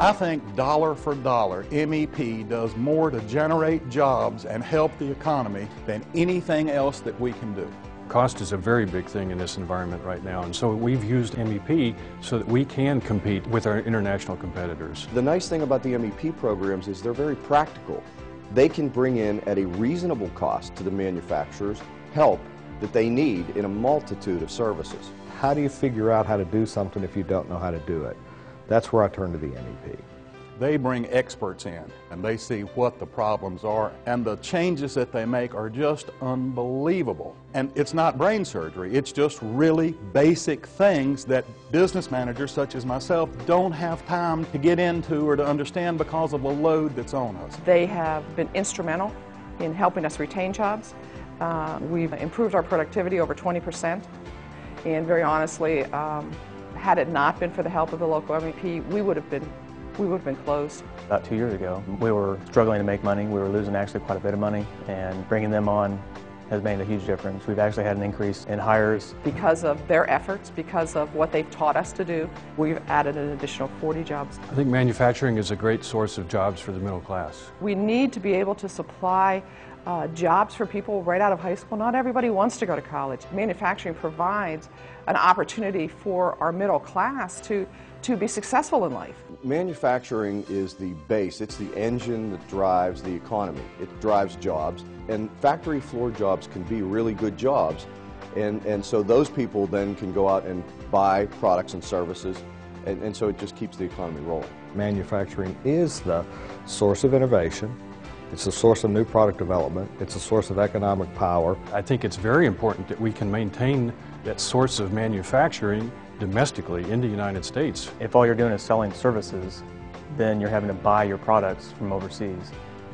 I think dollar for dollar, MEP does more to generate jobs and help the economy than anything else that we can do. Cost is a very big thing in this environment right now, and so we've used MEP so that we can compete with our international competitors. The nice thing about the MEP programs is they're very practical. They can bring in at a reasonable cost to the manufacturers help that they need in a multitude of services. How do you figure out how to do something if you don't know how to do it? That's where I turn to the MEP. They bring experts in and they see what the problems are, and the changes that they make are just unbelievable. And it's not brain surgery, it's just really basic things that business managers such as myself don't have time to get into or to understand because of the load that's on us. They have been instrumental in helping us retain jobs. Uh, we've improved our productivity over 20%, and very honestly, um, had it not been for the help of the local MEP, we would have been we would have been closed. About two years ago, we were struggling to make money. We were losing actually quite a bit of money, and bringing them on has made a huge difference. We've actually had an increase in hires. Because of their efforts, because of what they've taught us to do, we've added an additional 40 jobs. I think manufacturing is a great source of jobs for the middle class. We need to be able to supply uh, jobs for people right out of high school. Not everybody wants to go to college. Manufacturing provides an opportunity for our middle class to, to be successful in life. Manufacturing is the base, it's the engine that drives the economy. It drives jobs, and factory floor jobs can be really good jobs. And, and so those people then can go out and buy products and services, and, and so it just keeps the economy rolling. Manufacturing is the source of innovation, it's a source of new product development. It's a source of economic power. I think it's very important that we can maintain that source of manufacturing domestically in the United States. If all you're doing is selling services, then you're having to buy your products from overseas.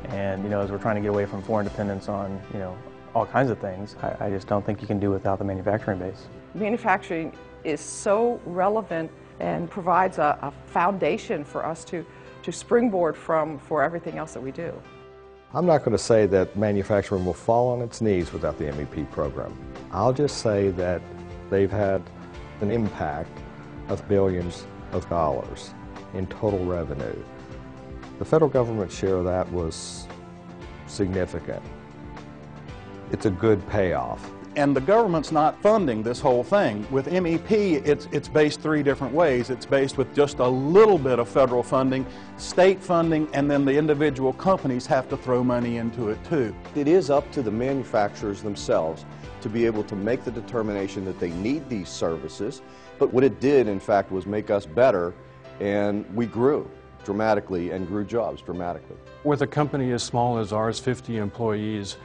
And you know, as we're trying to get away from foreign dependence on you know all kinds of things, I, I just don't think you can do without the manufacturing base. Manufacturing is so relevant and provides a, a foundation for us to, to springboard from for everything else that we do. I'm not going to say that manufacturing will fall on its knees without the MEP program. I'll just say that they've had an impact of billions of dollars in total revenue. The federal government share of that was significant. It's a good payoff and the government's not funding this whole thing. With MEP, it's, it's based three different ways. It's based with just a little bit of federal funding, state funding, and then the individual companies have to throw money into it too. It is up to the manufacturers themselves to be able to make the determination that they need these services. But what it did, in fact, was make us better, and we grew dramatically and grew jobs dramatically. With a company as small as ours, 50 employees,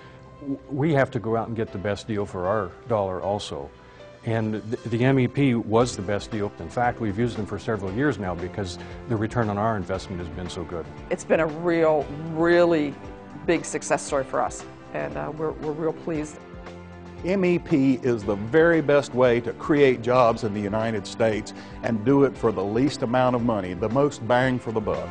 we have to go out and get the best deal for our dollar also. And the, the, MEP was the best deal. In fact, we've used them for several years now because the return on our investment has been so good. It's been a real, really big success story for us, and uh, we're, we're real pleased. MEP is the very best way to create jobs in the United States and do it for the least amount of money, the most bang for the buck.